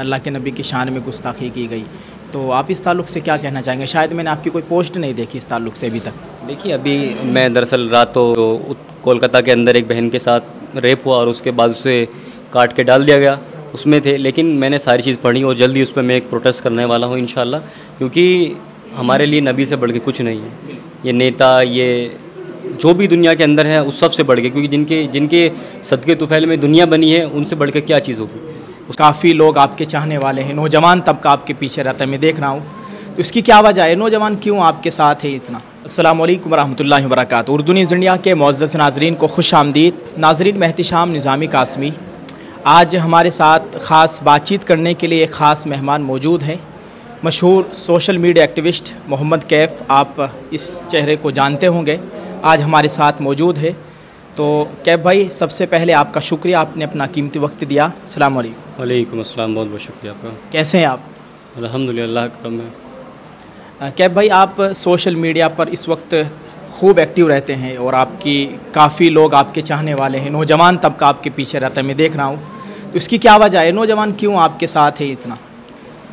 अल्लाह के नबी की शान में गुस्ताखी की गई। तो आप इस ताल्लुक़ से क्या कहना चाहेंगे? शायद मैंने आपकी कोई पोस्ट नहीं देखी इस ताल्लुक़ से अभी तक। देखिए, अभी मैं दरअसल रात तो कोलकाता के अंदर एक बहन के साथ रेप हुआ और उसके बाद उसे काट के डाल दिया गया। उसमें थे, लेकिन मैंने सारी चीज़ पढ़ी और जल्दी उस पर मैं एक प्रोटेस्ट करने वाला हूँ इन क्योंकि हमारे लिए नबी से बढ़ के कुछ नहीं है। ये नेता, ये जो भी दुनिया के अंदर है, उस सबसे बढ़ के, क्योंकि जिनके जिनके सदके तुफैल में दुनिया बनी है, उनसे बढ़ के क्या चीज़ होगी? काफ़ी लोग आपके चाहने वाले हैं, नौजवान तबका आपके पीछे रहता है, मैं देख रहा हूँ। तो इसकी क्या वजह है? नौजवान क्यों आपके साथ है इतना? अल्लाम वरहमल वर्क उर्दू न्यूज़ इंडिया के मोज़ नाजरीन को खुश आमदीद। नाजरीन महतशाम निज़ामी कासमी, आज हमारे साथ ख़ास बातचीत करने के लिए एक ख़ास मेहमान मौजूद हैं। मशहूर social media activist Mohammad Kaif, आप इस चेहरे को जानते होंगे। आज हमारे साथ मौजूद है। तो कैब भाई सबसे पहले आपका शुक्रिया आपने अपना कीमती वक्त दिया। सलाम वालेकुम अस्सलाम बहुत बहुत शुक्रिया आपका। कैसे हैं आप? अल्हम्दुलिल्लाह करम है। कैब भाई आप सोशल मीडिया पर इस वक्त खूब एक्टिव रहते हैं और आपकी काफ़ी लोग आपके चाहने वाले हैं। नौजवान तबका आपके पीछे रहता है मैं देख रहा हूँ। तो इसकी क्या वजह है? नौजवान क्यों आपके साथ है इतना?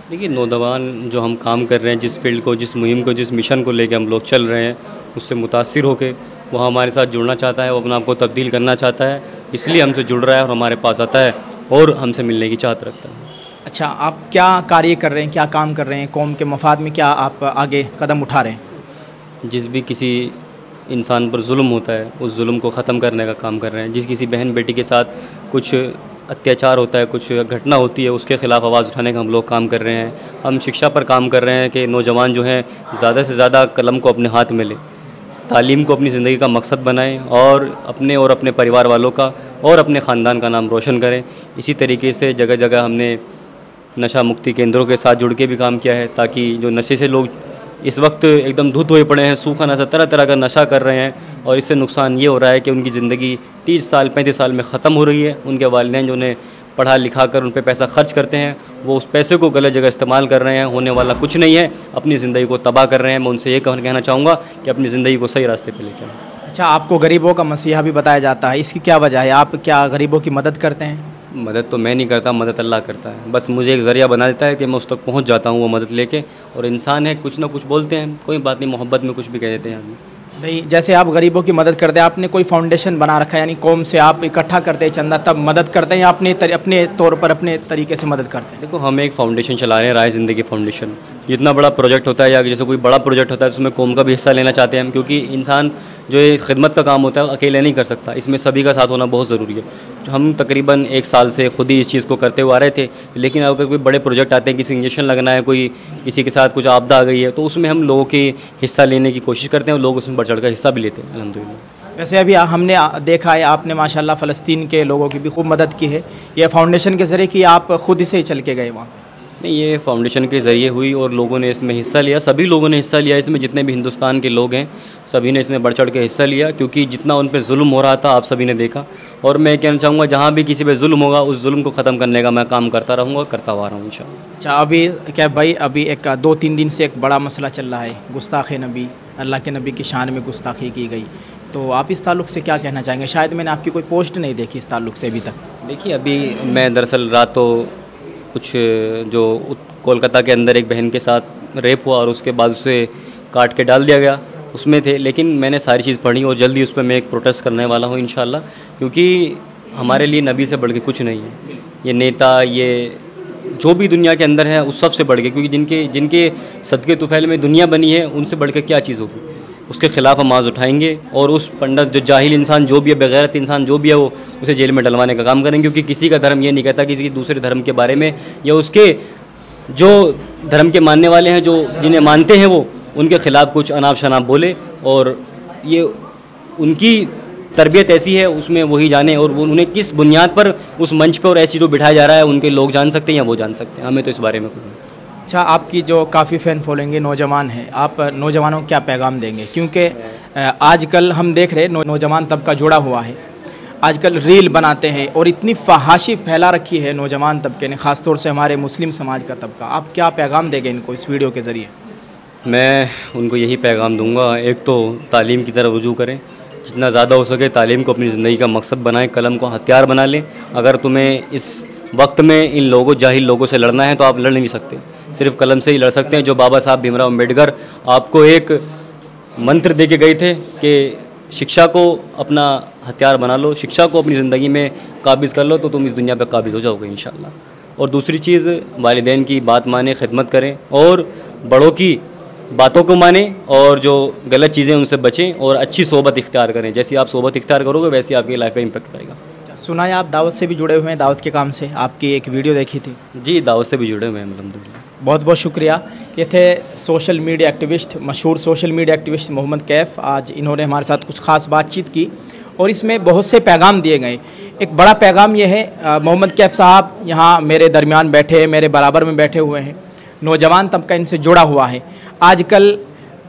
देखिए नौजवान जो हम काम कर रहे हैं जिस फ़ील्ड को जिस मुहिम को जिस मिशन को लेकर हम लोग चल रहे हैं उससे मुतासर होकर वो हमारे साथ जुड़ना चाहता है वो अपने आप को तब्दील करना चाहता है इसलिए हमसे जुड़ रहा है और हमारे पास आता है और हमसे मिलने की चाहत रखता है। अच्छा आप क्या कार्य कर रहे हैं क्या काम कर रहे हैं? कौम के मफाद में क्या आप आगे कदम उठा रहे हैं? जिस भी किसी इंसान पर जुल्म होता है उस जुल्म को ख़त्म करने का काम कर रहे हैं। जिस किसी बहन बेटी के साथ कुछ अत्याचार होता है कुछ घटना होती है उसके ख़िलाफ़ आवाज़ उठाने का हम लोग काम कर रहे हैं। हम शिक्षा पर काम कर रहे हैं कि नौजवान जो हैं ज़्यादा से ज़्यादा कलम को अपने हाथ में लें। तालीम को अपनी ज़िंदगी का मकसद बनाएँ और अपने और अपने परिवार वालों का और अपने ख़ानदान का नाम रोशन करें। इसी तरीके से जगह जगह हमने नशा मुक्ति केंद्रों के साथ जुड़ के भी काम किया है ताकि जो नशे से लोग इस वक्त एकदम धुत हुए पड़े हैं, सूखा नशा, तरह तरह का नशा कर रहे हैं और इससे नुकसान ये हो रहा है कि उनकी ज़िंदगी तीस साल, पैंतीस साल में ख़त्म हो रही है। उनके वालदे जो उन्हें पढ़ा लिखा कर उन पर पैसा खर्च करते हैं वो उस पैसे को गलत जगह इस्तेमाल कर रहे हैं होने वाला कुछ नहीं है अपनी ज़िंदगी को तबाह कर रहे हैं मैं उनसे ये कहना चाहूँगा कि अपनी ज़िंदगी को सही रास्ते पर लेकर अच्छा आपको गरीबों का मसीहा भी बताया जाता है इसकी क्या वजह है? आप क्या गरीबों की मदद करते हैं? मदद तो मैं नहीं करता मदद अल्लाह करता है। बस मुझे एक ज़रिया बना देता है कि मैं उस तक पहुँच जाता हूँ वो मदद लेके और इंसान है कुछ ना कुछ बोलते हैं कोई बात नहीं मोहब्बत में कुछ भी कह देते हैं आदमी। नहीं जैसे आप गरीबों की मदद करते हैं आपने कोई फाउंडेशन बना रखा है यानी कौम से आप इकट्ठा करते हैं चंदा तब मदद करते हैं या अपने तर, अपने तौर पर अपने तरीके से मदद करते हैं? देखो हम एक फाउंडेशन चला रहे हैं राय ज़िंदगी फाउंडेशन जितना बड़ा प्रोजेक्ट होता है या जैसे कोई बड़ा प्रोजेक्ट होता है तो उसमें कौम का भी हिस्सा लेना चाहते हैं हम, क्योंकि इंसान जो ये खिदमत का काम होता है अकेले नहीं कर सकता। इसमें सभी का साथ होना बहुत ज़रूरी है। हम तकरीबन एक साल से खुद ही इस चीज़ को करते हुए आ रहे थे, लेकिन अगर कोई बड़े प्रोजेक्ट आते हैं, किसी इंजेक्शन लगना है, कोई किसी के साथ कुछ आपदा आ गई है तो उसमें हम लोगों के हिस्सा लेने की कोशिश करते हैं और लोग उसमें बढ़ चढ़ हिस्सा भी लेते हैं अलहमदिल्ला वैसे अभी हमने देखा है, आपने माशाल्लाह फ़लस्तीन के लोगों की भी खूब मदद की है। ये फाउंडेशन के ज़रिए कि आप खुद से ही चल के गए वहाँ नहीं ये फाउंडेशन के ज़रिए हुई और लोगों ने इसमें हिस्सा लिया। सभी लोगों ने हिस्सा लिया। इसमें जितने भी हिंदुस्तान के लोग हैं सभी ने इसमें बढ़ चढ़ के हिस्सा लिया क्योंकि जितना उन पर जुल्म हो रहा था आप सभी ने देखा। और मैं कहना चाहूँगा जहाँ भी किसी पे जुल्म होगा उस जुल्म को ख़त्म करने का मैं काम करता रहूँगा करता हुआ रहा हूँ इन अच्छा अभी क्या भाई अभी एक दो तीन दिन से एक बड़ा मसला चल रहा है। गुस्ताख नबी अल्लाह के नबी की शान में गुस्ताखी की गई। तो आप इस ताल्लुक़ से क्या कहना चाहेंगे? शायद मैंने आपकी कोई पोस्ट नहीं देखी इस ताल्लुक़ से अभी तक। देखिए अभी मैं दरअसल रात तो कुछ जो कोलकाता के अंदर एक बहन के साथ रेप हुआ और उसके बाद उसे काट के डाल दिया गया, उसमें थे। लेकिन मैंने सारी चीज़ पढ़ी और जल्दी उस पर मैं एक प्रोटेस्ट करने वाला हूँ इन क्योंकि हमारे लिए नबी से बढ़ के कुछ नहीं है। ये नेता, ये जो भी दुनिया के अंदर है उस सबसे बढ़ के क्योंकि जिनके जिनके सदके तुफैल में दुनिया बनी है, उनसे बढ़ के क्या चीज़ होगी? उसके ख़िलाफ़ हम आवाज़ उठाएँगे और उस पंडित, जो जाहिल इंसान जो भी है, बगैरत इंसान जो भी है, वो उसे जेल में डलवाने का काम करेंगे। क्योंकि किसी का धर्म ये नहीं कहता किसी दूसरे धर्म के बारे में या उसके जो धर्म के मानने वाले हैं, जो जिन्हें मानते हैं वो, उनके ख़िलाफ़ कुछ अनाप शनाप बोले और ये उनकी तरबियत ऐसी है, उसमें वही जाने और उन्हें किस बुनियाद पर, उस मंच पर और ऐसी जो बिठाया जा रहा है, उनके लोग जान सकते हैं या वो जान सकते हैं। हमें तो इस बारे में कुछ अच्छा आपकी जो काफ़ी फ़ैन फॉलोइंग है नौजवान है आप नौजवानों को क्या पैगाम देंगे? क्योंकि आजकल हम देख रहे नौ, नौजवान तबका जुड़ा हुआ है। आजकल रील बनाते हैं और इतनी फहाशी फैला रखी है नौजवान तबके ने ख़ासतौर से हमारे मुस्लिम समाज का तबका आप क्या पैगाम देंगे इनको इस वीडियो के ज़रिए? मैं उनको यही पैगाम दूँगा एक तो तालीम की तरफ़ रुजू करें। जितना ज़्यादा हो सके तालीम को अपनी ज़िंदगी का मकसद बनाएँ कलम को हथियार बना लें। अगर तुम्हें इस वक्त में इन लोगों जाहिल लोगों से लड़ना है तो आप लड़ नहीं सकते। सिर्फ़ कलम से ही लड़ सकते हैं, जो बाबा साहब भीमराव अंबेडकर आपको एक मंत्र दे के गए थे कि शिक्षा को अपना हथियार बना लो, शिक्षा को अपनी ज़िंदगी में काबिज कर लो तो तुम इस दुनिया पर काबिज हो जाओगे इन और दूसरी चीज़, वालदेन की बात माने, खिदमत करें और बड़ों की बातों को माने और जो गलत चीज़ें उनसे बचें और अच्छी सोबत इख्तियार करें। जैसी आप सोबत इख्तियार करोगे, वैसे आपकी लाइफ में इम्पेक्ट पड़ेगा सुना है आप दावत से भी जुड़े हुए हैं दावत के काम से। आपकी एक वीडियो देखी थी। जी दावत से भी जुड़े हुए हैं अलहमदिल्ला बहुत बहुत शुक्रिया। ये थे सोशल मीडिया एक्टिविस्ट मशहूर social media activist Mohammad Kaif. आज इन्होंने हमारे साथ कुछ खास बातचीत की और इसमें बहुत से पैगाम दिए गए। एक बड़ा पैगाम ये है मोहम्मद कैफ़ साहब यहाँ मेरे दरमियान बैठे हैं मेरे बराबर में बैठे हुए हैं। नौजवान तबका इनसे जुड़ा हुआ है। आजकल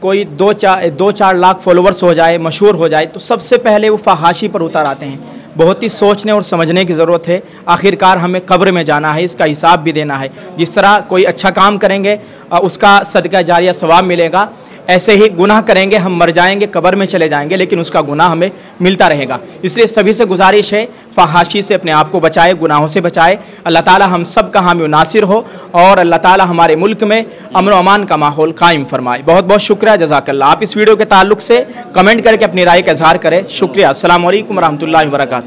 कोई दो चार दो चार लाख फॉलोअर्स हो जाए मशहूर हो जाए तो सबसे पहले वो फहाशी पर उतर आते हैं। बहुत ही सोचने और समझने की ज़रूरत है। आखिरकार हमें कब्र में जाना है, इसका हिसाब भी देना है। जिस तरह कोई अच्छा काम करेंगे उसका सदका जारिया सवाब मिलेगा। ऐसे ही गुनाह करेंगे, हम मर जाएँगे, कबर में चले जाएँगे, लेकिन उसका गुनाह हमें मिलता रहेगा। इसलिए सभी से गुजारिश है, फहाशी से अपने आप को बचाए, गुनाहों से बचाए। अल्लाह ताला हम सब का हामी नासिर हो, और अल्लाह ताला हमारे मुल्क में अमन अमान का माहौल कायम फरमाए। बहुत बहुत शुक्रिया जजाकल्ला आप इस वीडियो के ताल्लुक से कमेंट करके अपनी राय का इजहार करें। शुक्रिया। असल वरहमल वर्का